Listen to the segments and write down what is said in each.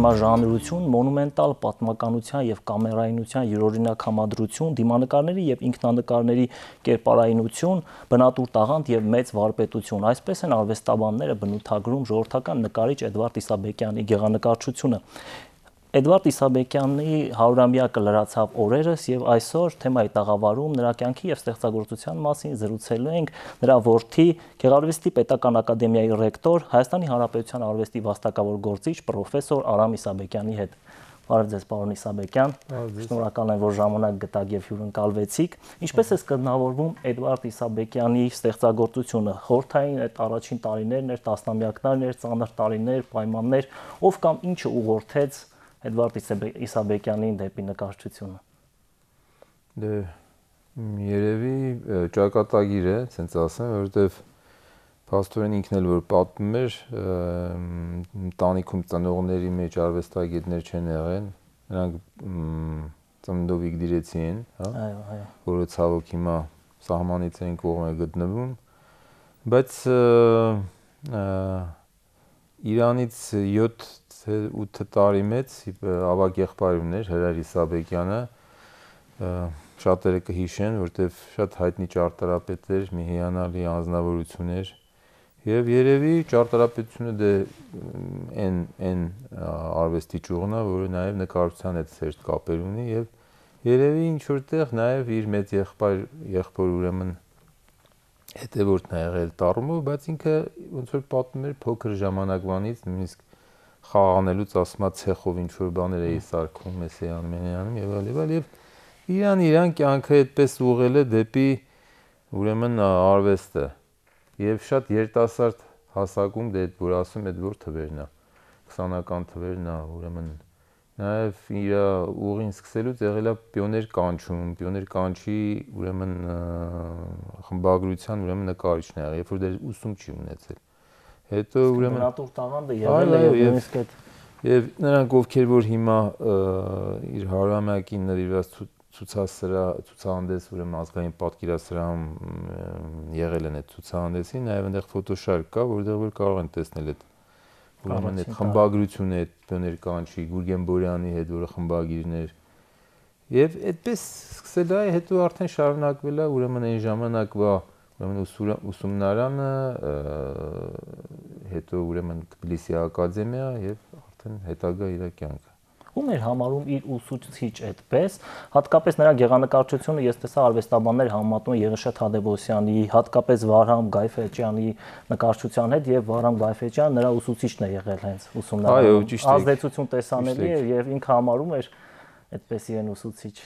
բազմաժանրություն, մոնումենտալ պատմականության եւ կամերայինության յուրօրինակ համադրություն, դիմանկարների եւ ինքնանկարների կերպարայինություն, բնատուր տաղանդ եւ մեծ վարպետություն։ Այսպես են արվեստաբանները բնութագրում ժողովրդական նկարիչ Էդվարդ Իսաբեկյանի գեղանկարչությունը։ Էդվարդ Իսաբեկյանի 100-ամյակը լրացավ օրերս եւ այսօր թեմայի տաղավարում նրա կյանքի եւ ստեղծագործության մասին զրուցելու ենք նրա որդի Գեղարվեստի Պետական Ակադեմիայի ռեկտոր Հայաստանի Հանրապետության արվեստի վաստակավոր գործիչ պրոֆեսոր Արամ Իսաբեկյանի հետ։ Բարև ձեզ, պարոն Իսաբեկյան։ Շնորհակալ եմ, որ ժամանակ գտաք եւ հյուրընկալվեցիք։ Ինչպես է սկզբնավորվում Էդվարդ Իսաբեկյանի ստեղծագործությունը։ Խորթային այդ առաջին տարիներն էր, տասնամյակներն էր, ծանր տարիներ, պայմաններ, ով կամ ինչը ուղղորդեց Էդվարդ Իսաբեկյանին դեպի նկարչությունը։ Դե երևի ճակատագիր է, ասենց ասեմ, որովհետև Փաստորեն ինքն էլ որ պատմում էր, տանիքում ծնողների մեջ արվեստագետներ չեն եղել, նրանք ծննդով իգդիրեցի են, հա։ Այո, այո։ Որը ցավոք հիմա սահմանից են կողմը գտնվում, բայց Իրանից 7-8 տարի մեծ ավագ եղբայր ուներ Հրար Իսաբեկյանը, շատերը կհիշեն, որտեվ շատ հայտնի ճարտարապետ էր, մի հիանալի անznավորություն էր Եվ երևի ճարտարապետությունը դե այն այն արվեստի ճյուղն է, որը նաև նկարչության հետ սերտ կապեր ունի եւ երևի ինչ որտեղ նաև իր մեծ եղբայր եղբոր ուրեմն հետևորդն է եղել տառումով, բայց ինքը ոնց որ պատմում էր փոքր ժամանակվանից նույնիսկ խաղանելուց ասма ցեխով ինչ որ բաներ էի սարքում, մեսեյանում, մենյանում եւ այլ եւ այլ եւ իրան իրան կյանքը այդպես ուղղել է դեպի ուրեմն արվեստը եւ շատ երիտասարդ հասակում դե որ ասում այդ որ թվերն է 20-ական թվերն է ուրեմն նաեւ իր ուղին սկսելուց եղել է պիոներ կանչում պիոներ կանչի ուրեմն խմբագրության ուրեմն նկարիչն է եղել երբ որ դեր ուսում չի ունեցել հետո ուրեմն նատուր տաղանդը եղել է եւ նույնիսկ այդ եւ նրանք ովքեր որ հիմա իր հարյուրամյակին նվիրված ցուցասրա ցուցահանդես ուրեմն ազգային պատկերասրահում եղել են այդ ցուցահանդեսին, նաև այնտեղ ֆոտոշարք կա, որտեղ որ կարող են տեսնել այդ ուրեմն այդ խմբագրությունը այդ բներ կանչի Գուրգեն Բորյանի հետ, որը խմբագիրներ Եվ այդպես սկսել է, հետո արդեն շարունակվել է ուրեմն այն ժամանակվա ուրեմն ուսումնարանը, հետո ուրեմն Թբիլիսի ակադեմիա եւ արդեն հետագա իր կյանքը ում էր համարում իր ուսուցիչ այդպես, հատկապես նրա գեղանկարչությունը ես տեսա արվեստաբաններ համատում Եղիշե Թադևոսյանի, հատկապես Վարհամ Գայֆեջյանի նկարչության հետ եւ Վարհամ Գայֆեջյանը նրա ուսուցիչն է եղել հենց ուսումնարանում։ Ազդեցություն տեսանելի է եւ ինքը համարում էր այդպես իրեն ուսուցիչ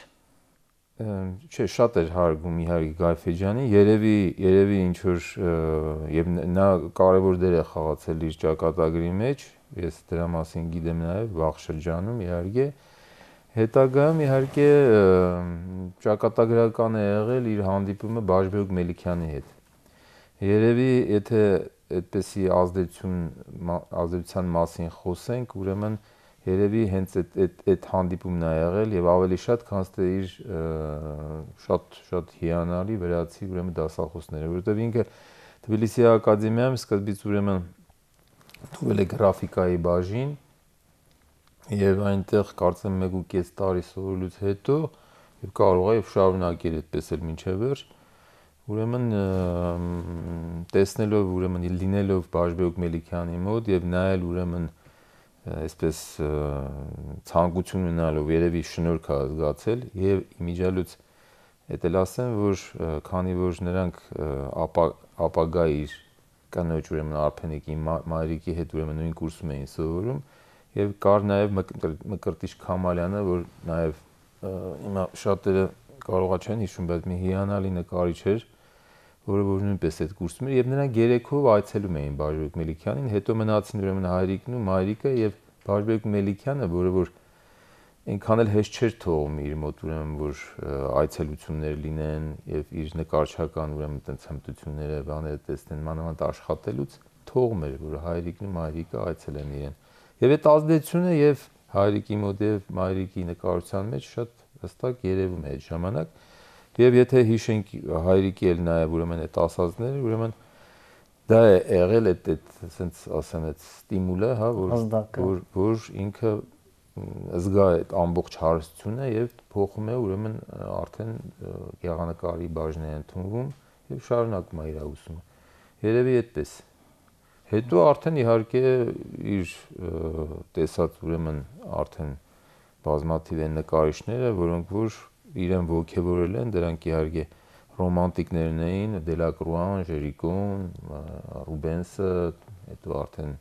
չէ, շատ էր հարգում իհարկե Գայֆեջյանի, երևի երևի ինչ որ եւ նա կարևոր դեր է խաղացել իր ճակատագրի մեջ, ես դրա մասին գիտեմ նաև վաղ շրջանում իհարկե հետագայում իհարկե ճակատագրական է եղել իր հանդիպումը Բաժբեկ Մելիքյանի հետ երևի եթե այդպեսի ազդեցություն ազդեցության մասին խոսենք ուրեմն երևի հենց այդ այդ այդ հանդիպումն է եղել եւ ավելի շատ քան թե իր շատ շատ հիանալի վրացի ուրեմն դասախոսները որովհետեւ ինքը Թբիլիսի ակադեմիայում սկզբից ուրեմն թողել է գրաֆիկայի բաժին եւ այնտեղ կարծեմ 1.5 տարի սովորելուց հետո եւ կարող է շարունակել այդպես էլ մինչեւ վերջ ուրեմն տեսնելով ուրեմն լինելով Բաժբեկ Մելիքյանի մոտ եւ նայել ուրեմն այսպես ցանկություն ունենալով երևի շնորհք է զգացել եւ իմիջիալուց էդ էլ ասեմ որ քանի որ նրանք ապա ապագա իր կանոջ ուրեմն Արփենիկի մայրիկի հետ ուրեմն նույն կուրսում էին սովորում եւ կար նաեւ Մկրտիչ Քամալյանը, որ նաեւ հիմա շատերը կարողա չեն հիշում, բայց մի հիանալի նկարիչ էր, որը որ նույնպես այդ կուրսում էր եւ նրանք երեքով այցելում էին Բաժբեկ Մելիքյանին, հետո մնացին ուրեմն հայրիկն ու մայրիկը եւ Բաժբեկ Մելիքյանը, որը որ այնքան էլ հեշտ չէր թողում իր մոտ ուրեմն որ այցելություններ լինեն եւ իր նկարչական ուրեմն տենց հմտությունները բաները տեսնեն մանավանդ աշխատելուց թողում էր որ հայրիկն ու մայրիկը այցելեն իրեն եւ այդ ազդեցությունը եւ հայրիկի մոտ եւ մայրիկի նկարության մեջ շատ հստակ երևում է այդ ժամանակ եւ եթե հիշենք հայրիկի էլ նաեւ ուրեմն այդ ասածները ուրեմն դա է եղել այդ այդ ասենց ասեմ այդ ստիմուլը, հա, որ որ որ ինքը զգա այդ ամբողջ հարստությունը եւ փոխում է ուրեմն արդեն գեղանկարի բաժն է ընդունվում եւ շարունակում է իր ուսումը։ Երևի այդպես։ Հետո արդեն իհարկե իր տեսած ուրեմն արդեն բազմաթիվ են նկարիչները, որոնք որ իրեն ողջևորել են, դրանք իհարկե ռոմանտիկներն էին, Դելակրուան, Ժերիկոն, Ռուբենսը, հետո արդեն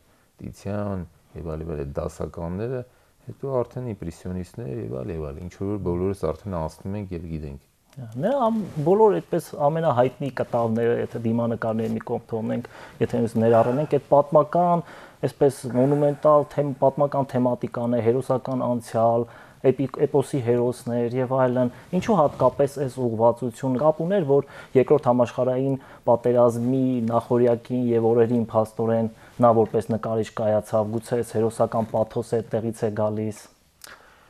Տիցյան եւ այլ այլ դասականները, հետո արդեն իմպրեսիոնիստներ եւ այլ այլ, ինչ որ բոլորս արդեն անցնում ենք եւ գիտենք։ Նրա բոլոր այդպես ամենահայտնի կտավները, եթե դիմանկարների մի կողմ թողնենք, եթե մենք ներառենք այդ պատմական, այսպես մոնումենտալ թեմ պատմական թեմատիկան է, հերոսական անցյալ, էպոսի հերոսներ եւ այլն, ինչու հատկապես այս ուղղվածություն կապ ուներ, որ երկրորդ համաշխարհային պատերազմի նախորյակին եւ օրերին փաստորեն նա որպես նկարիչ կայացավ, գուցե այս հերոսական պաթոսը այդտեղից է գալիս։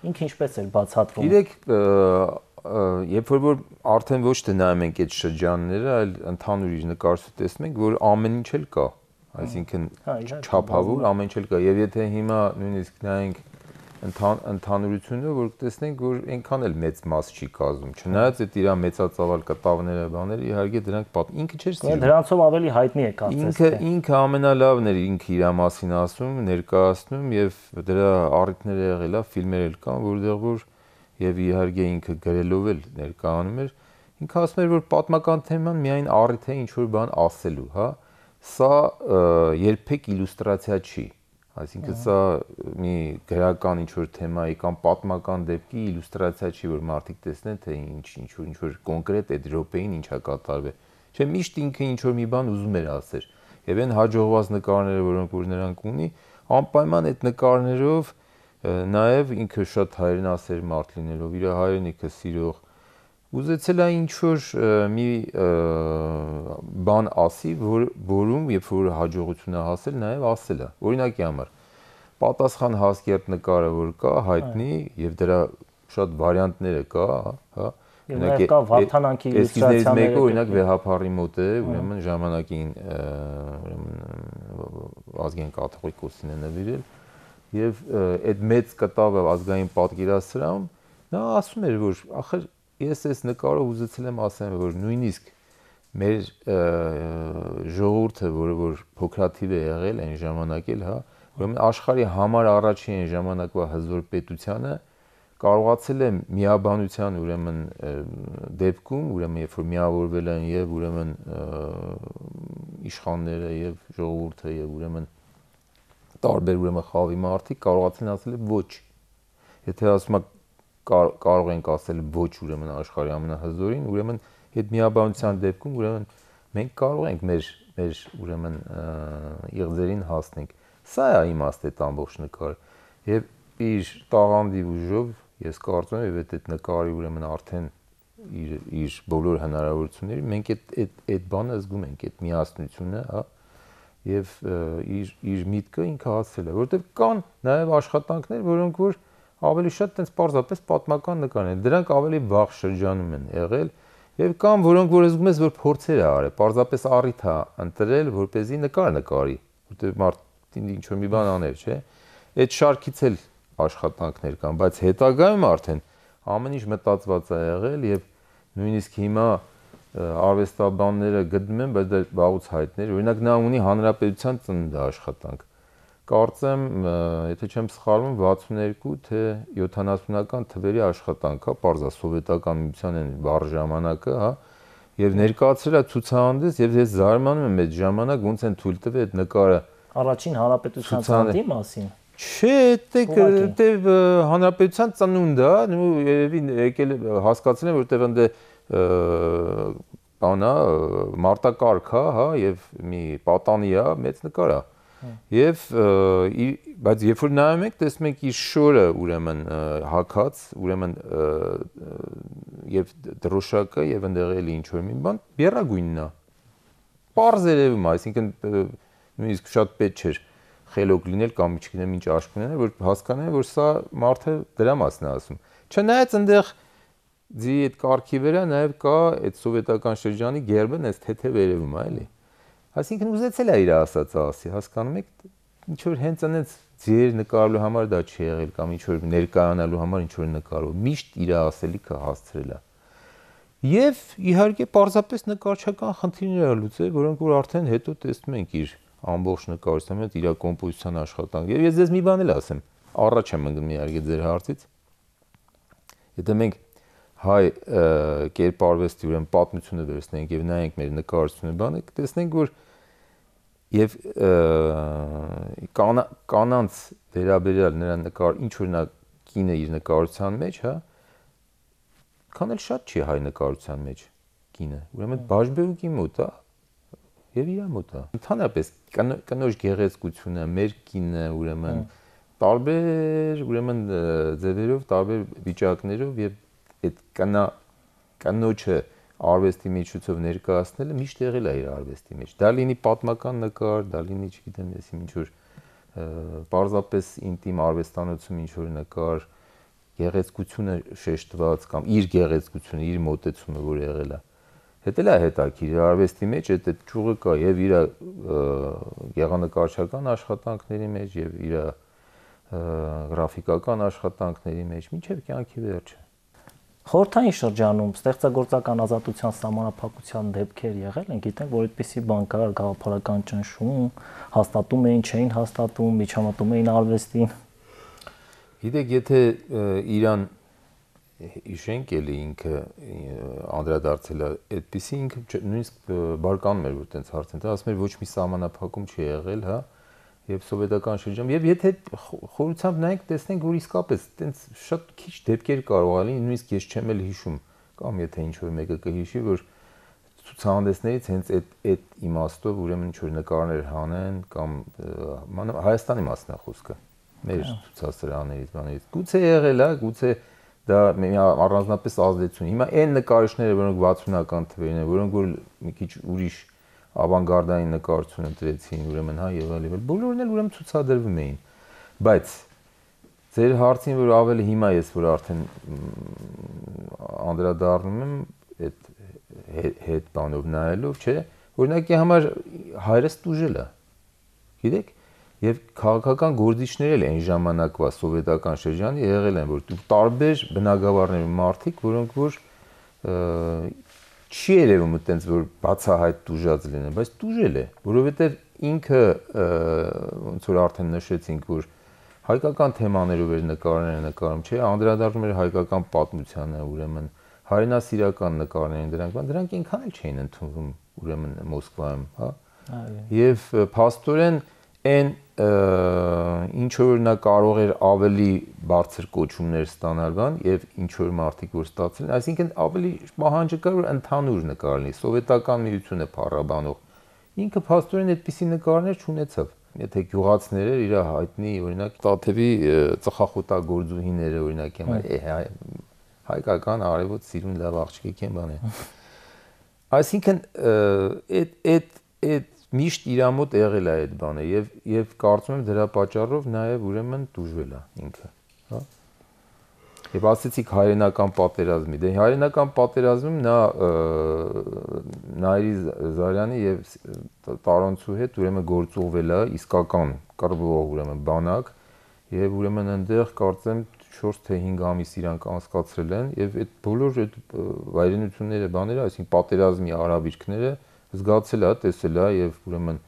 Ինքը ինչպես էր բացատրում։ Իրեք երբ որ որ արդեն ոչ թե նայում ենք այդ շրջանները, այլ ընդհանուր իր նկարչը տեսնում ենք, որ ամեն ինչ էլ կա։ Այսինքն հա, չափավոր ամեն ինչ էլ կա։ Եվ եթե հիմա նույնիսկ նայենք ընդհանուրությունը, որ տեսնենք, որ այնքան էլ մեծ մաս չի կազմում։ Չնայած այդ իր մեծածավալ կտավները, բաները, իհարկե դրանք պատ ինքը չէր սիրում։ Դրանցով ավելի հայտնի է կարծես։ Ինքը ինքը ամենալավն էր, ինքը իր մասին ասում, ներկայացնում եւ դրա առիթները եղել է, ֆիլմեր էլ կան, որտեղ որ եւ իհարկե ինքը գրելով էլ ներկայանում էր։ Ինքը ասում էր, որ պատմական թեման միայն առիթ է ինչ որ բան ասելու, հա։ Սա երբեք իլյուստրացիա չի Այսինքն սա մի գրական ինչ որ թեմայի կամ պատմական դեպքի իլյուստրացիա չի, որ մարդիկ տեսնեն թե ինչ ինչ որ ինչ որ կոնկրետ այդ րոպեին ինչա կատարվել։ Չէ, միշտ ինքը ինչ որ մի բան ուզում էր ասել։ Եվ այն հաջողված նկարները, որոնք որ նրանք ունի, անպայման այդ նկարներով նաև ինքը շատ հայրենասեր մարդ լինելով, իր հայրենիքը սիրող ուզեցել է ինչ որ մի բան ասի, որ որում երբ որ հաջողություն է հասել, նաև ասել է։ Օրինակի համար պատասխան հասկերտ նկարը որ կա, հայտնի եւ դրա շատ վարիանտները կա, հա։ Օրինակ կա Վարդանանքի իլյուստրացիաները։ Մեկը օրինակ Վեհապարի մոտ է, ուրեմն ժամանակին ուրեմն ազգային կաթողիկոսին է նվիրել եւ այդ մեծ կտավը ազգային պատկերասրահում նա ասում էր որ ախր ես այս նկարով ուզեցել եմ ասեմ, որ նույնիսկ մեր ժողովուրդը, որը որ փոքրաթիվ է եղել այն ժամանակ էլ, հա, ուրեմն աշխարհի համար առաջին ժամանակվա հզոր պետությանը կարողացել է միաբանության ուրեմն դեպքում, ուրեմն երբ որ միավորվել են եւ ուրեմն իշխանները եւ ժողովուրդը եւ ուրեմն տարբեր ուրեմն խավի մարդիկ կարողացել են ասել ոչ։ Եթե ասում եք կարող ենք ասել ոչ ուրեմն աշխարհի ամենահզորին, ուրեմն այդ միաբանության դեպքում ուրեմն մենք կարող ենք մեր մեր ուրեմն իղձերին հասնենք։ Սա է իմաստ այդ ամբողջ նկարը։ Եվ իր տաղանդի ուժով ես կարծում եմ, այդ այդ նկարի ուրեմն արդեն իր իր բոլոր հնարավորությունների մենք այդ այդ այդ բանը զգում ենք, այդ միասնությունը, հա, եւ իր իր միտքը ինքը հասել է, որովհետեւ կան նաեւ աշխատանքներ, որոնք որ ավելի շատ տենց պարզապես պատմական նկարներ։ Դրանք ավելի վաղ շրջանում են եղել եւ կամ որոնք որ զգում ես որ փորձեր է արել, պարզապես առիթ է ընտրել, որ เป զի նկար նկարի, որտեղ մարդին ինչ որ մի բան աներ, չէ։ Այդ շարքից էլ աշխատանքներ կան, բայց հետագայում արդեն ամեն ինչ մտածված է եղել եւ նույնիսկ հիմա արվեստաբանները գտնում են, բայց դա վաղուց հայտներ։ Օրինակ նա ունի հանրապետության ծննդի աշխատանք կարծեմ, եթե չեմ սխալվում, 62 թե 70-ական թվերի աշխատանք է, parza սովետական միության են վառ ժամանակը, հա, եւ ներկայացրել է ցուցահանդես եւ ես զարմանում եմ այդ ժամանակ ոնց են թույլ տվել այդ նկարը առաջին հանրապետության ծննդի մասին։ Չէ, դե հանրապետության ծնունդը, նու երևի եկել հասկացել եմ, որտեղ ընդ բանա մարտակարգ է, հա, եւ մի պատանի է, մեծ նկար է Եվ բայց երբ որ նայում եք, տեսնում եք իր շորը ուրեմն հակած, ուրեմն եւ դրոշակը եւ ընդեղ էլի ինչ որ մի բան, բերագույնն է։ Պարզ երևում, այսինքն նույնիսկ շատ պետք չէր խելոք լինել կամ չգիտեմ ինչ աշկ ունենալ, որ հասկանան, որ սա մարդը դրա մասն է ասում։ Չնայած այնտեղ ձի այդ կարգի վրա նաև կա այդ սովետական շրջանի գերբը, այս թեթև երևում է, էլի։ Այսինքն ուզեցել է իր ասածը ասի, հասկանում եք, ինչ որ հենց այնց ձեր նկարելու համար դա չի եղել կամ ինչ որ ներկայանալու համար ինչ որ նկարով միշտ իր ասելիքը հասցրել է։ Եվ իհարկե պարզապես նկարչական խնդիրներ ա լուծել, որոնք որ արդեն հետո տեսնում ենք իր ամբողջ նկարչության հետ իր կոմպոզիցիոն աշխատանք։ Եվ ես ձեզ մի բան էլ ասեմ, առաջ եմ ընկնում իհարկե ձեր հարցից։ Եթե մենք հայ կերպարվեստի ուրեմն պատմությունը վերցնենք եւ նայենք մեր նկարչությունը բանը, կտեսնենք որ եւ կանա, կանանց վերաբերյալ նրա նկար ինչ որ նա կինը իր նկարության մեջ, հա, քան էլ շատ չի հայ նկարության մեջ կինը։ Ուրեմն բաժբեուկի մոտ է եւ իր մոտ է։ Ընդհանրապես կնոջ գեղեցկությունը, մեր կինը ուրեմն տարբեր ուրեմն ձևերով, տարբեր վիճակներով եւ այդ կանա կանոջը արվեստի միջոցով ներկայացնելը միշտ եղել է իր արվեստի մեջ։ Դա լինի պատմական նկար, դա լինի, չգիտեմ, ես ինչ որ պարզապես ինտիմ արվեստանոցում ինչ որ նկար, գեղեցկությունը շեշտված կամ իր գեղեցկությունը, իր մոտեցումը որ եղել է։ Հետել է հետաքրիր արվեստի մեջ այդ այդ ճյուղը կա եւ իր գեղանկարչական աշխատանքների մեջ եւ իր գրաֆիկական աշխատանքների մեջ, ինչեւ կյանքի վերջը։ Խորթային շրջանում ստեղծագործական ազատության սահմանափակության դեպքեր եղել են, գիտենք, որ այդպիսի բան կար, գաղափարական ճնշում, հաստատում էին, չէին հաստատում, միջամտում էին արվեստին։ Գիտեք, եթե Իրան իշենք էլի ինքը անդրադարձել է այդպիսի ինքը նույնիսկ բարկանում էր որ տենց հարց ընդ ասում էր ոչ մի սահմանափակում չի եղել, հա, եւ սովետական շրջանում եւ եթե խորությամբ նայենք տեսնենք որ իսկապես տենց շատ քիչ դեպքեր կարող է լինի նույնիսկ ես չեմ էլ հիշում կամ եթե ինչ որ մեկը կհիշի որ ցուցահանդեսներից հենց այդ այդ իմաստով ուրեմն ինչ որ նկարներ հանեն կամ Հայաստանի մասն է խոսքը մեր ցուցասրահներից բաներից գուցե եղել է գուցե դա առանձնապես ազդեցություն հիմա այն նկարիչները որոնք 60-ական թվերին են որոնք որ մի քիչ ուրիշ ավանգարդային նկարություն ընտրեցին, ուրեմն հա եղել եւ բոլորն էլ ուրեմն ցուցադրվում էին։ Բայց ձեր հարցին որ ավելի հիմա ես որ արդեն անդրադառնում եմ այդ հետ բանով նայելով, չէ, օրինակի համար հայրս դուժել է։ Գիտեք, եւ քաղաքական գործիչներ էլ այն ժամանակվա սովետական շրջանի եղել են, որ տարբեր բնակավարներ մարդիկ, որոնք որ չի երևում այտենց որ բացահայտ դուժած լինեն, բայց դուժել է, որովհետև ինքը ոնց որ արդեն նշեցինք, որ հայկական թեմաներով էր նկարները նկարում, չէ, անդրադառնում էր հայկական պատմությանը, ուրեմն հայրենասիրական նկարներին դրանք, բայց դրանք ինքան էլ չէին ընդունվում ուրեմն Մոսկվայում, հա։ Եվ փաստորեն այն ինչ որ նա կարող էր ավելի բարձր կոչումներ ստանալ բան եւ ինչ որ մարդիկ որ ստացել, այսինքն ավելի պահանջը կար որ ընդհանուր նկար լինի, սովետական միությունը փառաբանող։ Ինքը փաստորեն այդպիսի նկարներ չունեցավ։ Եթե գյուղացիները իր հայտնի օրինակ Տաթևի ծխախոտագործուհիները օրինակ եմ հայկական արևոտ սիրուն լավ աղջիկ են բան է։ Այսինքն այդ այդ այդ միշտ իր մոտ եղել է այդ բանը եւ եւ կարծում եմ դրա պատճառով նաեւ ուրեմն դժվել է ինքը, հա։ Եվ ասեցիք հայրենական պատերազմի, դե հայրենական պատերազմում նա Նայրի Զարյանի եւ Տարոնցու հետ ուրեմն գործողվել է իսկական կռվող ուրեմն բանակ եւ ուրեմն այնտեղ կարծեմ 4 թե 5 ամիս իրանք անցկացրել են եւ այդ բոլոր այդ վայրենությունները, բաները, այսինքն պատերազմի արաբիրքները զգացել է, տեսել է եւ ուրեմն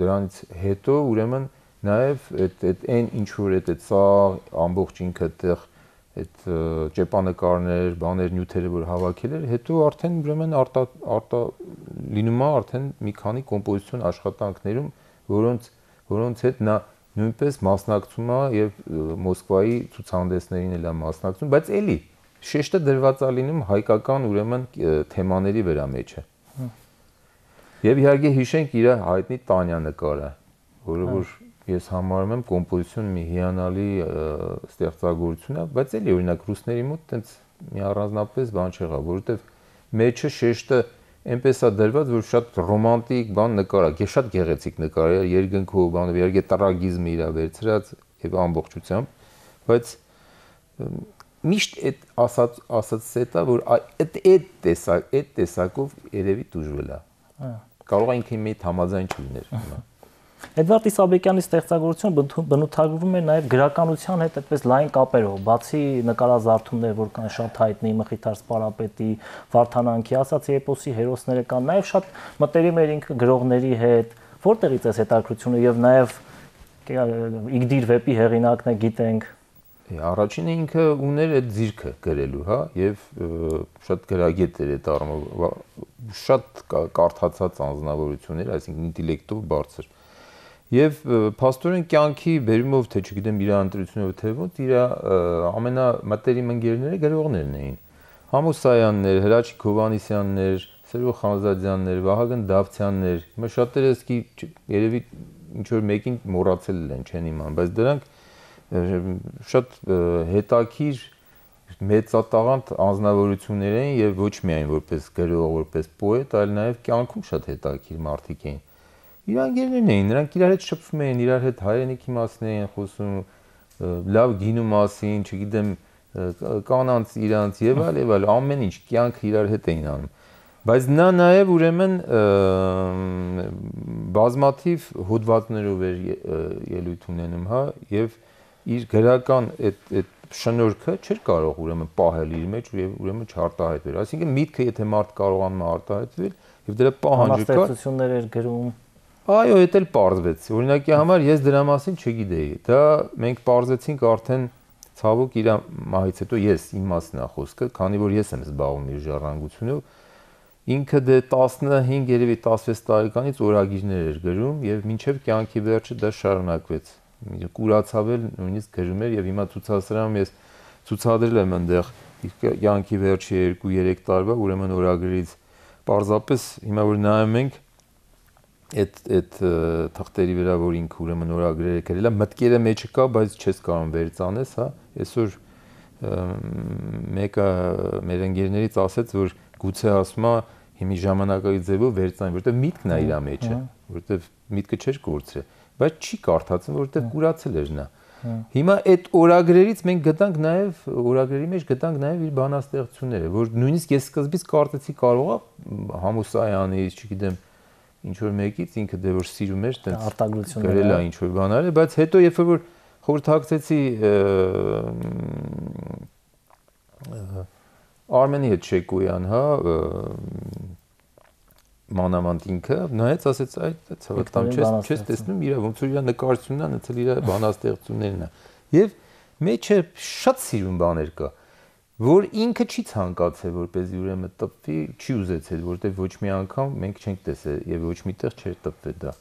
դրանից հետո ուրեմն նաեւ այդ այդ այն ինչ որ այդ այդ սա ամբողջ ինքը այդտեղ այդ ճեպանկարներ, բաներ, նյութերը որ հավաքել էր, հետո արդեն ուրեմն արտա արտա լինում է արդեն մի քանի կոմպոզիցիոն աշխատանքներում, որոնց որոնց հետ նա նույնպես մասնակցում է եւ Մոսկվայի ցուցահանդեսներին էլ է մասնակցում, բայց էլի շեշտը դրված է լինում հայկական ուրեմն թեմաների վրա մեջը։ Եվ իհարկե հիշենք իր հայտնի Տանյա նկարը, որը որ ես համարում եմ կոմպոզիցիոն մի հիանալի ստեղծագործություն է, բայց էլի օրինակ ռուսների մոտ տենց մի առանձնապես բան չեղավ, որովհետև մեջը շեշտը այնպես է դրված, որ շատ ռոմանտիկ բան նկար է, գե շատ գեղեցիկ նկար է, երկնքով բանը, իհարկե տրագիզմը իրա վերցրած եւ ամբողջությամբ, բայց միշտ այդ ասած ասած սետա որ այդ այդ տեսակ այդ տեսակով երևի դժվել է Կարող է ինքը մի համաձայն չլիներ հիմա։ Էդվարդ Իսաբեկյանի ստեղծագործությունը բնութագրվում է նաև գրականության հետ այդպես լայն կապերով, բացի նկարազարդումներ, որ կան շատ հայտնի Մխիթար Սպարապետի, Վարդանանքի ասացի էպոսի հերոսները կան, նաև շատ մտերիմ էր ինքը գրողների հետ, որտեղից է հետաքրությունը եւ նաև Իգդիր վեպի հեղինակն է գիտենք Առաջինը ինքը ուներ այդ ձիրքը գրելու, հա, եւ շատ գրագետ էր այդ առումով, շատ կարդացած անznավորություններ, այսինքն ինտելեկտով բարձր Եվ փաստորեն կյանքի բերումով թե չգիտեմ իր ընտրությունով թե ոտ իր ամենամտերիմ ընկերները գրողներն էին։ Համուսայաններ, Հրաչիկ Հովանիսյաններ, Սերո Խանզադյաններ, Վահագն Դավթյաններ, հիմա շատերը սկի երևի ինչ որ մեկին մոռացել են, չեն իման, բայց դրանք շատ հետաքրիր մեծատաղանդ անznավորություններ էին եւ ոչ միայն որպես գրող, որպես պոետ, այլ նաեւ կյանքում շատ հետաքրիր մարդիկ էին իրանգերներն էին, նրանք իրար հետ շփվում էին, իրար հետ հայրենիքի մասին էին խոսում, լավ գինու մասին, չգիտեմ, կանանց իրանց եւ այլ եւ այլ ամեն ինչ կյանքը իրար հետ էին անում բայց նա նաև ուրեմն բազմաթիվ հոդվածներով էր ելույթ ունենում, հա, եւ իր գրական այդ այդ շնորհքը չէր կարող ուրեմն պահել իր մեջ եւ ուրեմն չարտահայտվել։ Այսինքն միտքը եթե մարդ կարողանում է արտահայտվել եւ դրա պահանջը կա, ստեղծություններ էր գրում Այո, դա էլ parzվեց։ Օրինակի համար ես դրա մասին չգիտեի։ Դա մենք parzեցինք արդեն ցավոք իր մահից հետո ես իմ մասն է խոսքը, քանի որ ես եմ զբաղվում իր ժառանգությունով։ Ինքը դե 15 երևի 16 տարեկանից օրագիրներ էր գրում եւ մինչեւ կյանքի վերջը դա շարունակվեց։ Կուրացավ էլ նույնիսկ գրում էր եւ հիմա ցուցասրահում ես ցուցադրել եմ այնտեղ իր կյանքի վերջի 2-3 տարվա, ուրեմն օրագրից parzapes հիմա որ նայում ենք այդ այդ թղթերի վրա որ ինքը ուրեմն նորագրերը գրել է մտքերը մեջը կա բայց չես կարող վերցանես հա այսօր մեկը մեր ընկերներից ասաց որ գուցե ասում է հիմի ժամանակակից ձևով վերցնային որովհետև միտքն է իր մեջը որովհետև միտքը չէր կորցրել բայց չի կարդացում որովհետև կուրացել էր նա Հիմա այդ օրագրերից մենք գտանք նաև օրագրերի մեջ գտանք նաև իր բանաստեղծությունները, որ նույնիսկ ես սկզբից կարծեցի կարող է Համուսայանից, չգիտեմ, ինչ որ մեկից ինքը դե որ սիրում էր տենց արտագրությունները գրել է ինչ որ բաներ, բայց հետո երբ որ խորհրդակցեցի Արմենի հետ Շեկոյան, հա, մանավանդ ինքը նայեց ասեց այդ ցավատամ չես չես տեսնում իր ոնց որ իր նկարությունն է, նցել իր բանաստեղծություններն է։ Եվ մեջը շատ սիրուն բաներ կա որ ինքը չի ցանկացել որպեսզի ուրեմն տպվի, չի ուզեցել, որտեղ ոչ մի անգամ մենք չենք տեսել եւ ոչ միտեղ չէր տպվել դա։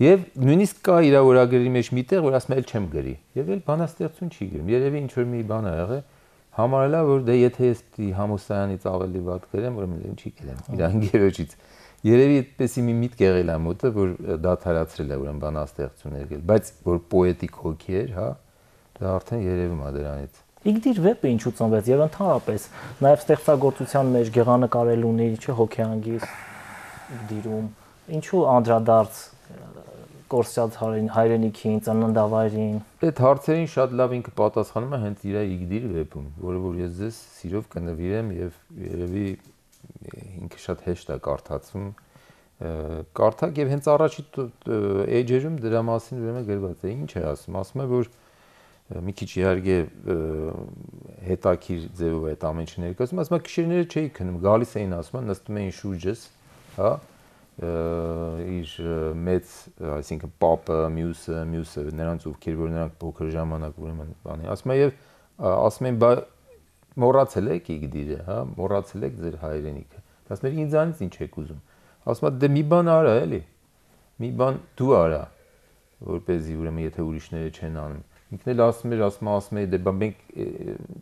Եվ նույնիսկ կա իր օրագրերի մեջ միտեղ, որ ասում է, «Էլ չեմ գրի»։ Եվ էլ բանաստեղծություն չի գրում։ Երևի ինչ որ մի բան ա եղել, համարել է, որ դե եթե ես Համոսայանից ավելի վատ գրեմ, ուրեմն ինչի գրեմ իր անգերոջից։ Երևի այդպեսի մի միտք եղել է մոտը, որ դադարացրել է ուրեմն բանաստեղծություններ գրել, բայց որ պոետիկ հոգի էր, հա, դա արդեն երևում է դրանից։ Իգդիր վեպը ինչու ծնվեց եւ ընդհանրապես նաեւ ստեղծագործության մեջ գեղանկարել ունի չէ հոգեանգիս Իգդիրում ինչու անդրադարձ կորսած հայրենիքին, ծննդավայրին։ Այդ հարցերին շատ լավ ինքը պատասխանում է հենց իր Իգդիր վեպում, որը որ ես ձեզ սիրով կնվիրեմ եւ երևի ինքը շատ հեշտ է կարդացում կարդակ եւ հենց առաջի էջերում դրա մասին ուրեմն գրված է ինչ է ասում ասում է որ մի քիչ իհարկե հետաքրիր ձևով այդ ամեն ինչը ներկայացում, ասում եմ քիշերները չէի քնում, գալիս էին ասում, նստում էին շուրջս, հա, իր մեծ, այսինքն պապը, մյուսը, մյուսը, նրանց ովքեր որ նրանք փոքր ժամանակ ուրեմն բանի, ասում եմ եւ ասում են, բա մոռացել եք իգդիրը, հա, մոռացել եք ձեր հայրենիքը։ եմ, ինձանից ինչ եք ուզում։ Ասում եմ, դե մի բան արա, էլի։ Մի բան դու արա, որպեսզի ուրեմն եթե ուրիշները չեն անում ինքն էլ ասում էր, ասում ասում է, դե բա մենք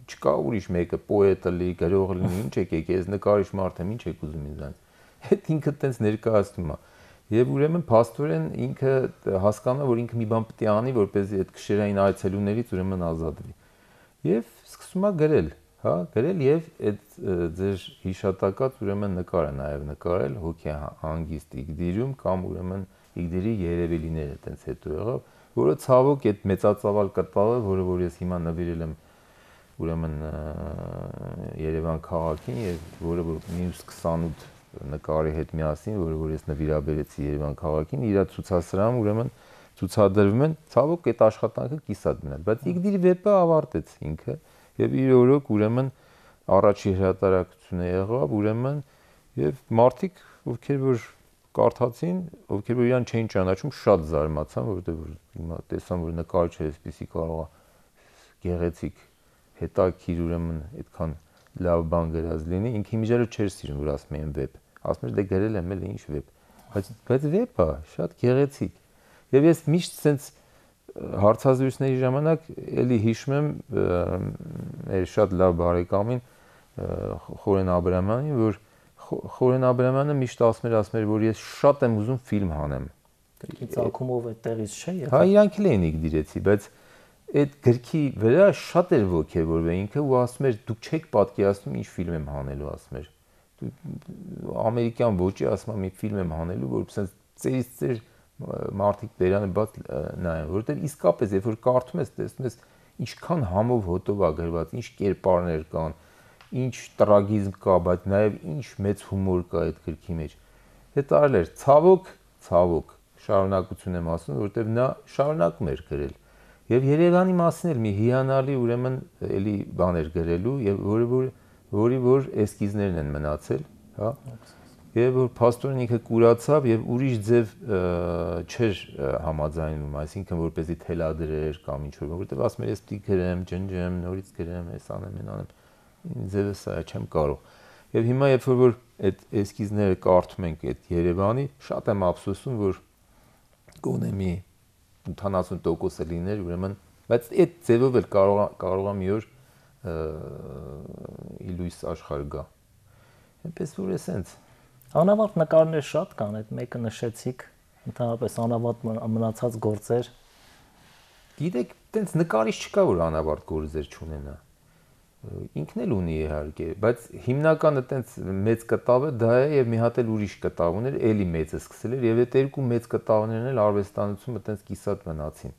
չկա ուրիշ մեկը պոետը լի, գրող լինի, ինչ եք եկել, ես նկարիչ մարդ եմ, ինչ եք ուզում ինձանից։ Այդ ինքը տենց ներկայացնում է։ Եվ ուրեմն փաստորեն ինքը հասկանում է, որ ինքը մի բան պետք է անի, որպեսզի այդ քշերային այցելուներից ուրեմն ազատվի։ Եվ սկսում է գրել, հա, գրել եւ այդ ձեր հիշատակած ուրեմն նկարը նաեւ նկարել հոգի հանգիստ իգդիրում կամ ուրեմն իգդիրի երևելիները տենց հետո եղավ որը ցավոք այդ մեծածավալ կտավը, որը որ ես հիմա նվիրել եմ ուրեմն Երևան քաղաքին եւ որը որ մինուս 28 նկարի հետ միասին, որը որ ես նվիրաբերեցի Երևան քաղաքին, իր ցուցասրահում ուրեմն ցուցադրվում են, ցավոք այդ աշխատանքը կիսատ մնալ, բայց Իգդիր վեպը ավարտեց ինքը եւ իր օրոք ուրեմն առաջի հրատարակությունը եղավ, ուրեմն եւ մարդիկ, ովքեր որ կարդացին, ովքեր որ իրան չէին ճանաչում, շատ զարմացան, որովհետեւ հիմա տեսան, որ նկարիչը այսպեսի կարող է գեղեցիկ հետաքրիր ուրեմն այդքան լավ բան գրած լինի, ինքը իմիջիալը չէր սիրում, որ ասում են վեբ։ Ասում էր դե գրել եմ էլ ինչ վեբ։ Բայց բայց վեբ է, շատ գեղեցիկ։ Եվ ես միշտ սենց հարցազրույցների ժամանակ էլի հիշում եմ մեր շատ լավ բարեկամին Խորեն Աբրամյանին, որ Խորեն Աբրամյանը միշտ ասում էր, ասում էր, որ ես շատ եմ ուզում ֆիլմ հանեմ։ Ծակումով է տեղից չէ, եւ Հա, իրանք էլ էին իգդիրեցի, բայց այդ գրքի վրա շատ էր ոգևորվել ինքը ու ասում էր դուք չեք պատկերացնում ինչ ֆիլմ եմ հանելու ասում էր դու ամերիկյան ոճի ասում եմ մի ֆիլմ եմ հանելու որ sense ծերից ծեր մարդիկ բերանը բաց նայեն որովհետև իսկապես երբ որ կարդում ես տեսնում ես ինչքան համով հոտով է գրված ինչ կերպարներ կան ինչ տրագիզմ կա բայց նաև ինչ մեծ հումոր կա այդ գրքի մեջ հետարել էր ցավոք ցավոք շարունակություն եմ ասում որովհետև նա շարունակում էր գրել Եվ Երևանի մասին էլ մի հիանալի ուրեմն էլի բաներ գրելու եւ որը որ որի որ էսկիզներն են մնացել, հա։ Եվ որ փաստորեն ինքը կուրացավ եւ ուրիշ ձև չէր համաձայնում, այսինքն որպեսի թելադրեր կամ ինչ որ, որովհետեւ ասում էր ես պիտի գրեմ, ջնջեմ, նորից գրեմ, այս անեմ, այն անեմ։ Ձևը սա չեմ կարող։ Եվ հիմա երբ որ այդ էսկիզները կարդում ենք այդ Երևանի, շատ եմ ափսոսում, որ գոնե մի 80%-ը լիներ, ուրեմն, բայց այդ ձևով էլ կարող կարող է մի օր իլույս աշխարհ գա։ Այնպես որ է սենց։ Անավարտ նկարներ շատ կան, այդ մեկը նշեցիք, ընդհանրապես անավարտ մնացած գործեր։ Գիտեք, տենց նկարիչ չկա, որ անավարտ գործեր չունենա ինքն էլ ունի իհարկե, բայց հիմնականը տենց մեծ կտավը դա է եւ մի հատ էլ ուրիշ կտավ ուներ, էլի մեծը սկսել էր եւ այդ երկու մեծ կտավներն էլ արվեստանոցումը տենց կիսատ մնացին։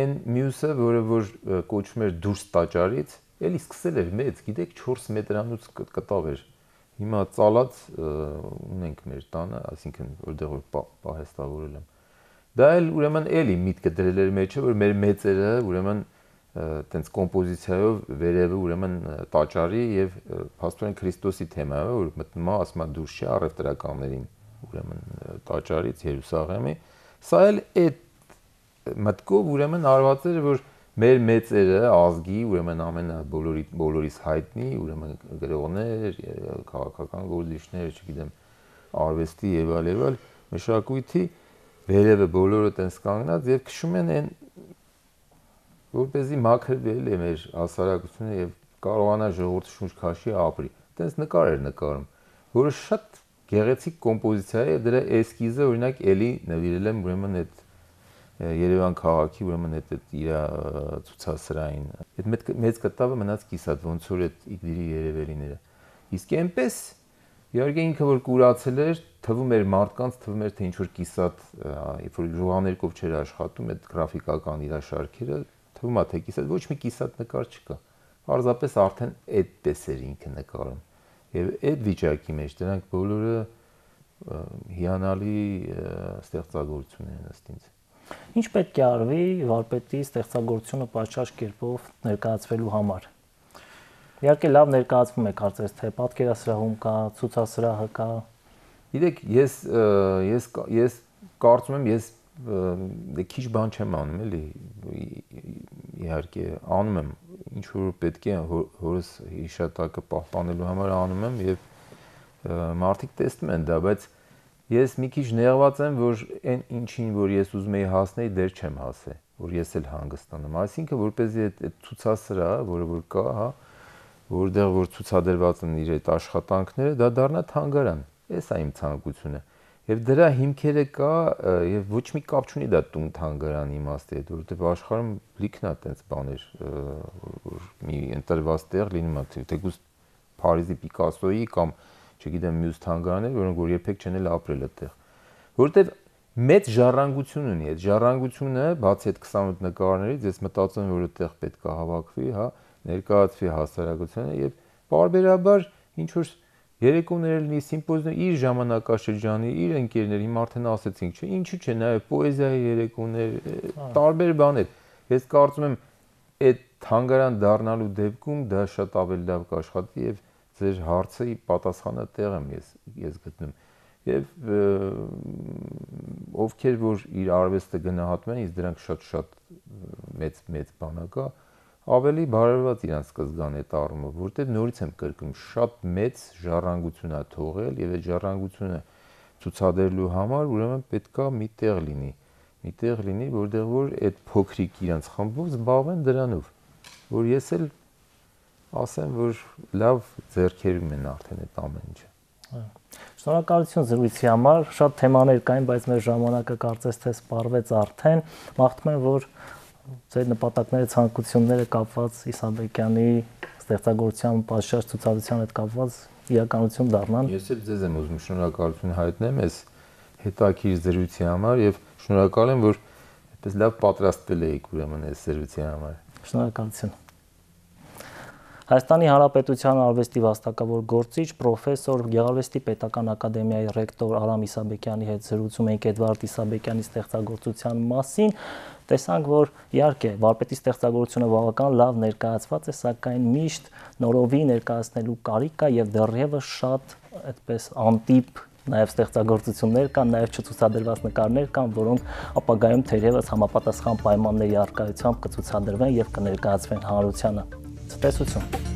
Այն մյուսը, որը որ կոչվում էր դուրս տաճարից, էլի սկսել էր մեծ, գիտեք 4 մետրանոց կտավ էր։ Հիմա ծալած ունենք մեր տանը, այսինքն որտեղ որ պահեստավորել եմ։ Դա էլ ուրեմն էլի միտքը դրել էր մեջը, որ մեր մեծերը ուրեմն տենց կոմպոզիցիայով վերևը ուրեմն տաճարի եւ փաստորեն Քրիստոսի թեմայով որ մտնում է է դուրս չի առևտրականներին ուրեմն տաճարից Երուսաղեմի սա էլ այդ մտկով ուրեմն արված էր որ մեր մեծերը ազգի ուրեմն ամենա բոլորի բոլորիս հայտնի ուրեմն գրողներ քաղաքական գործիչներ չգիտեմ արվեստի եւ այլ եւ այլ մշակույթի վերևը բոլորը տենց կանգնած եւ քշում են այն որպեսզի մաքրվել է մեր հասարակությունը եւ կարողանա ժողովուրդը շունչ քաշի ապրի։ Տենց նկար էր նկարում, որը շատ գեղեցիկ կոմպոզիցիա է, դրա էսկիզը օրինակ էլի նվիրել եմ ուրեմն այդ Երևան քաղաքի ուրեմն այդ իր ցուցասրահին։ Այդ մեծ մեծ կտավը մնաց կիսատ ոնց որ այդ իգդիրի երևելիները։ Իսկ այնպես իհարկե ինքը որ կուրացել էր, թվում էր մարդկանց, թվում էր թե ինչ որ կիսատ, երբ որ ժողաներկով չէր աշխատում այդ գրաֆիկական իր շարքերը, թվում է թե կիսատ ոչ մի կիսատ նկար չկա։ Պարզապես արդեն այդպես էր ինքը նկարում։ Եվ այդ վիճակի մեջ դրանք բոլորը հիանալի ստեղծագործություն են ըստ ինձ։ Ինչ պետք է արվի վարպետի ստեղծագործությունը պատշաճ կերպով ներկայացվելու համար։ Իհարկե լավ ներկայացվում է կարծես թե պատկերասրահում կա, ցուցասրահը կա։ Գիտեք, ես ես ես կարծում եմ ես դե քիչ բան չեմ անում, էլի իհարկե անում եմ ինչ որ պետք է հորս հիշատակը պահպանելու համար անում եմ եւ մարդիկ տեսնում են դա, բայց ես մի քիչ նեղված եմ, որ այն ինչին որ ես ուզում եի հասնել, դեր չեմ հասել, որ ես էլ հանգստանամ։ Այսինքն, որպեսզի այդ ցուցասրահը, որը որ կա, հա, որտեղ որ ցուցադրված են իր այդ աշխատանքները, դա դառնա թանգարան։ Էս է իմ ցանկությունը Եվ դրա հիմքերը կա եւ ոչ մի կապ չունի դա տուն թանգարանի իմաստի հետ, որովհետեւ աշխարհում լիքն է տենց բաներ, որ մի ընտրված տեղ լինում է, թեկուզ Փարիզի Պիկասոյի կամ չգիտեմ մյուս թանգարաններ, որոնք որ երբեք չեն էլ ապրել այդտեղ։ Որովհետեւ մեծ ժառանգություն ունի, այդ ժառանգությունը բացի այդ 28 նկարներից ես մտածում եմ, որ այդտեղ պետք է հավաքվի, հա, ներկայացվի հասարակությանը եւ բարբերաբար ինչ որ երեկոներ լինի, սիմպոզիոն իր ժամանակաշրջանի, իր ընկերների, հիմա արդեն ասեցինք, չէ, ինչու՞ չէ, նաև պոեզիայի երեկոներ, տարբեր բաներ։ Ես կարծում եմ այդ թանգարան դառնալու դեպքում դա շատ ավելի լավ կաշխատի եւ ձեր հարցի պատասխանը տեղ եմ ես ես գտնում եւ ովքեր որ իր արվեստը գնահատում են, իսկ դրանք շատ-շատ մեծ մեծ բանակա, ավելի բարերված իրանց կզգան այդ առումով, որտեղ նորից եմ կրկնում, շատ մեծ ժառանգություն է թողել եւ այդ ժառանգությունը ցուցադրելու համար ուրեմն պետքա մի տեղ լինի մի տեղ լինի, որտեղ որ այդ փոքրիկ իրանց խմբով զբաղվեն դրանով, որ ես էլ ասեմ, որ լավ ձեռքերում են արդեն այդ ամեն ինչը։ Շնորհակալություն զրույցի համար։ Շատ թեմաներ կային, բայց մեր ժամանակը կարծես թե սպառվեց արդեն։ Մաղթում եմ, որ ձեր նպատակները, ցանկությունները կապված Իսաբեկյանի ստեղծագործության պատշաճ ցուցադրության հետ կապված իրականություն դառնան։ Ես էլ ձեզ եմ ուզում շնորհակալություն հայտնեմ այս հետաքրիր զրույցի համար եւ շնորհակալ եմ, որ այդպես լավ պատրաստվել եք ուրեմն այս զրույցի համար։ Շնորհակալություն։ Հայաստանի Հանրապետության արվեստի վաստակավոր գործիչ պրոֆեսոր Գեղարվեստի Պետական Ակադեմիայի ռեկտոր Արամ Իսաբեկյանի հետ զրուցում ենք Էդվարդ Իսաբեկյանի ստեղծագործության մասին տեսանք, որ իհարկե վարպետի ստեղծագործությունը բավական լավ ներկայացված է, սակայն միշտ նորովի ներկայացնելու կարիք կա եւ դեռևս շատ այդպես անտիպ նաև ստեղծագործություններ կան, նաև չցուցադրված նկարներ կան, որոնք ապագայում թերևս համապատասխան պայմանների արկայությամբ կցուցադրվեն եւ կներկայացվեն հանրությանը։ 太俗了。